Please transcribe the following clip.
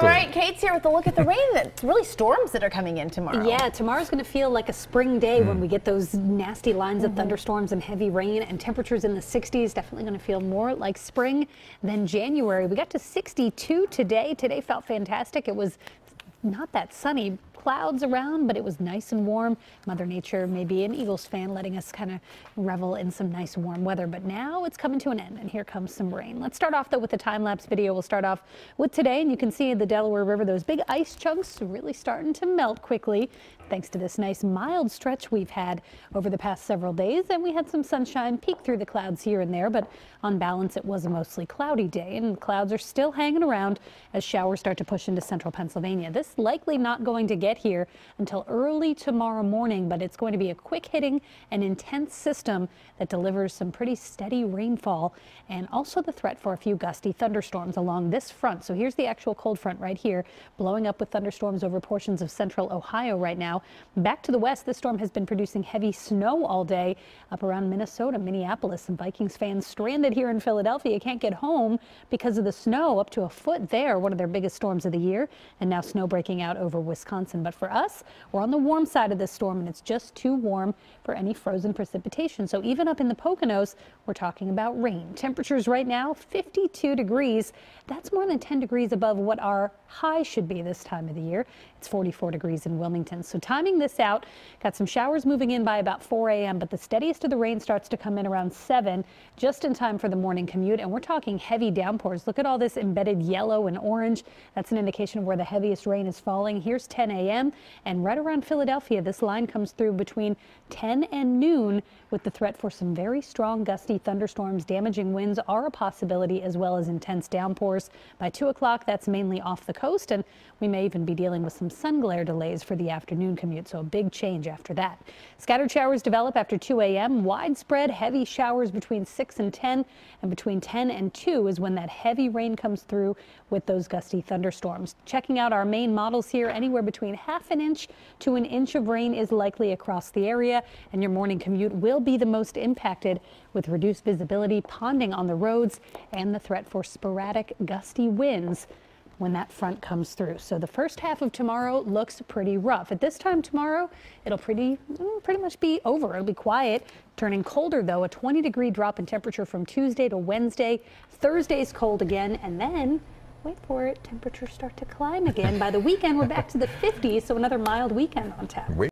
Exactly. All right, Kate's here with a look at the rain. That's really storms that are coming in tomorrow. Yeah, tomorrow's going to feel like a spring day when hmm. we get those nasty lines of mm-hmm. thunderstorms and heavy rain and temperatures in the 60s. Definitely going to feel more like spring than January. We got to 62 today. Today felt fantastic. It was not that sunny clouds around, but it was nice and warm. Mother Nature may be an Eagles fan, letting us kind of revel in some nice warm weather. But now it's coming to an end, and here comes some rain. Let's start off though with the time lapse video. We'll start off with today, and you can see the Delaware River, those big ice chunks really starting to melt quickly. Thanks to this nice mild stretch we've had over the past several days, and we had some sunshine peek through the clouds here and there, but on balance, it was a mostly cloudy day, and clouds are still hanging around as showers start to push into central Pennsylvania. This likely not going to get here until early tomorrow morning, but it's going to be a quick hitting and intense system that delivers some pretty steady rainfall and also the threat for a few gusty thunderstorms along this front. So here's the actual cold front right here, blowing up with thunderstorms over portions of central Ohio right now. Back to the west, this storm has been producing heavy snow all day up around Minnesota, Minneapolis. and Vikings fans stranded here in Philadelphia can't get home because of the snow up to a foot there, one of their biggest storms of the year, and now snow breaking out over Wisconsin. But for us, we're on the warm side of this storm, and it's just too warm for any frozen precipitation. So even up in the Poconos, we're talking about rain. Temperatures right now, 52 degrees. That's more than 10 degrees above what our high should be this time of the year. It's 44 degrees in Wilmington. So timing this out, got some showers moving in by about 4 a.m., but the steadiest of the rain starts to come in around 7, just in time for the morning commute. And we're talking heavy downpours. Look at all this embedded yellow and orange. That's an indication of where the heaviest rain is falling. Here's 10 a.m. and right around Philadelphia, this line comes through between 10 and noon with the threat for some very strong gusty thunderstorms. Damaging winds are a possibility as well as intense downpours. By 2 o'clock, that's mainly off the coast, and we may even be dealing with some sun glare delays for the afternoon commute, so a big change after that. Scattered showers develop after 2 a.m. Widespread heavy showers between 6 and 10, and between 10 and 2 is when that heavy rain comes through with those gusty thunderstorms. Checking out our main models here, anywhere between half an inch to an inch of rain is likely across the area, and your morning commute will be the most impacted with reduced visibility, ponding on the roads, and the threat for sporadic gusty winds when that front comes through. So the first half of tomorrow looks pretty rough. At this time tomorrow, it'll pretty mm, pretty much be over. It'll be quiet, turning colder though, a 20 degree drop in temperature from Tuesday to Wednesday. Thursday's cold again, and then wait for it, temperatures start to climb again. By the weekend, we're back to the 50s, so another mild weekend on tap.